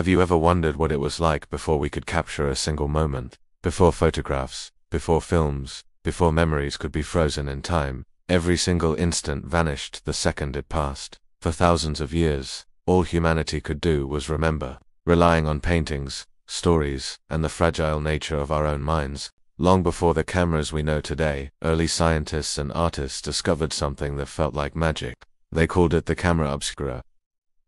Have you ever wondered what it was like before we could capture a single moment? Before photographs, before films, before memories could be frozen in time, every single instant vanished the second it passed. For thousands of years, all humanity could do was remember, relying on paintings, stories, and the fragile nature of our own minds. Long before the cameras we know today, early scientists and artists discovered something that felt like magic. They called it the camera obscura.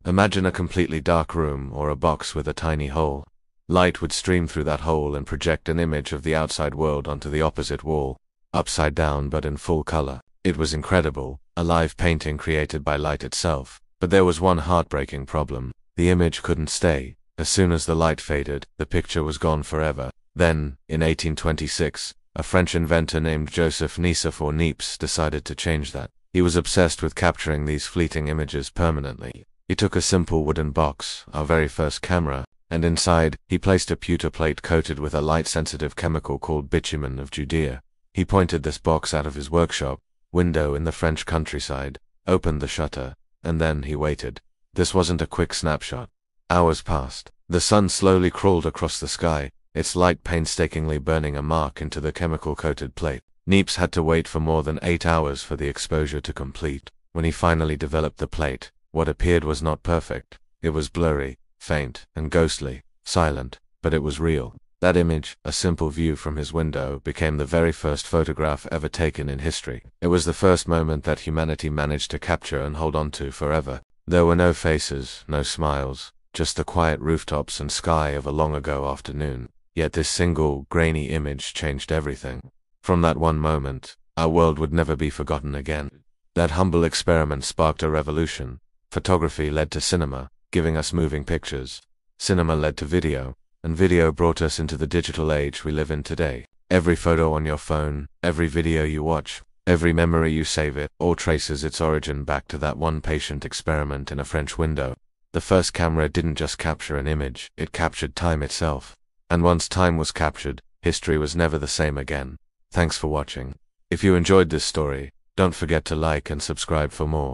Imagine a completely dark room or a box with a tiny hole. Light would stream through that hole and project an image of the outside world onto the opposite wall, upside down but in full color. It was incredible, a live painting created by light itself. But there was one heartbreaking problem. The image couldn't stay. As soon as the light faded, the picture was gone forever. Then, in 1826, a French inventor named Joseph Nicephore Niepce decided to change that. He was obsessed with capturing these fleeting images permanently. He took a simple wooden box, our very first camera, and inside, he placed a pewter plate coated with a light-sensitive chemical called bitumen of Judea. He pointed this box out of his workshop, window in the French countryside, opened the shutter, and then he waited. This wasn't a quick snapshot. Hours passed. The sun slowly crawled across the sky, its light painstakingly burning a mark into the chemical-coated plate. Niepce had to wait for more than eight hours for the exposure to complete. When he finally developed the plate, what appeared was not perfect. It was blurry, faint, and ghostly, silent, but it was real. That image, a simple view from his window, became the very first photograph ever taken in history. It was the first moment that humanity managed to capture and hold on to forever. There were no faces, no smiles, just the quiet rooftops and sky of a long ago afternoon. Yet this single, grainy image changed everything. From that one moment, our world would never be forgotten again. That humble experiment sparked a revolution, Photography led to cinema, giving us moving pictures. Cinema led to video, and video brought us into the digital age we live in today. Every photo on your phone, every video you watch, every memory you save it, all traces its origin back to that one patient experiment in a French window. The first camera didn't just capture an image, it captured time itself. And once time was captured, history was never the same again. Thanks for watching. If you enjoyed this story, don't forget to like and subscribe for more.